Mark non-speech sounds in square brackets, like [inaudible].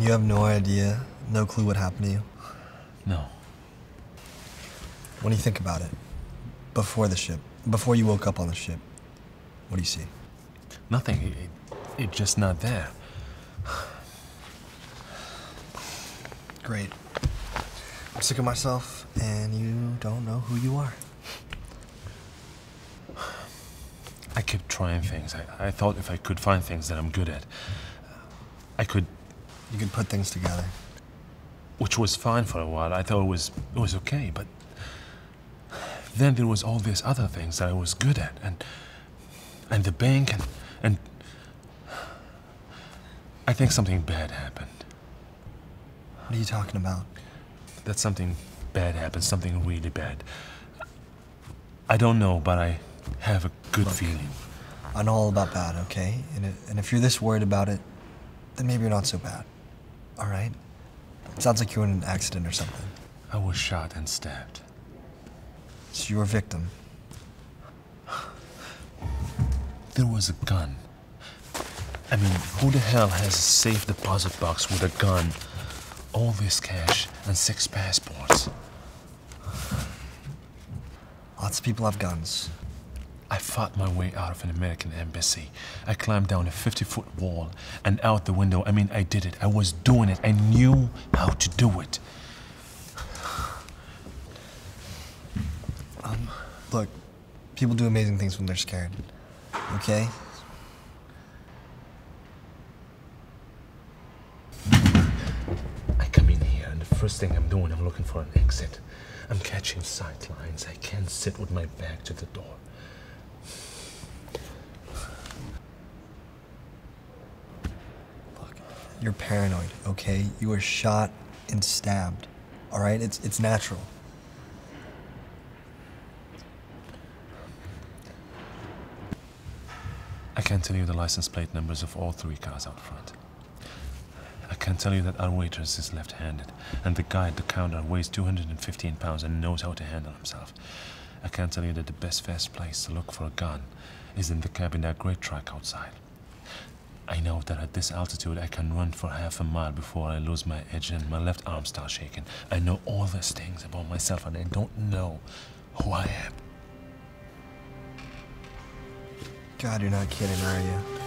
And you have no idea, no clue what happened to you? No. When you think about it, before the ship, before you woke up on the ship, what do you see? Nothing. It, it, it's just not there. Great. I'm sick of myself, and you don't know who you are. I kept trying things. I, I thought if I could find things that I'm good at, I could, You could put things together. which was fine for a while. I thought it was it was okay, but then there was all these other things that I was good at, and and the bank, and and I think something bad happened. What are you talking about? That something bad happened, something really bad. I don't know, but I have a good Look. feeling. I know all about bad, okay? And, it, and if you're this worried about it, then maybe you're not so bad. All right? Sounds like you were in an accident or something. I was shot and stabbed. So you're a victim. [sighs] There was a gun. I mean, who the hell has a safe deposit box with a gun, all this cash, and six passports? Lots of people have guns. I fought my way out of an American embassy. I climbed down a 50 foot wall and out the window. I mean, I did it. I was doing it. I knew how to do it. Um, look, people do amazing things when they're scared. Okay? I come in here, and the first thing I'm doing, I'm looking for an exit. I'm catching sight lines. I can't sit with my back to the door. Look, you're paranoid, okay? You were shot and stabbed. All right? It's it's natural. I can tell you the license plate numbers of all three cars out front. I can tell you that our waitress is left handed, and the guy at the counter weighs 215 pounds and knows how to handle himself. I can tell you that the best fast place to look for a gun is in the cab in that great truck outside. I know that at this altitude I can run for half a mile before I lose my edge and my left arm starts shaking. I know all these things about myself and I don't know who I am. God, you're not kidding, are you?